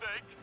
mistake.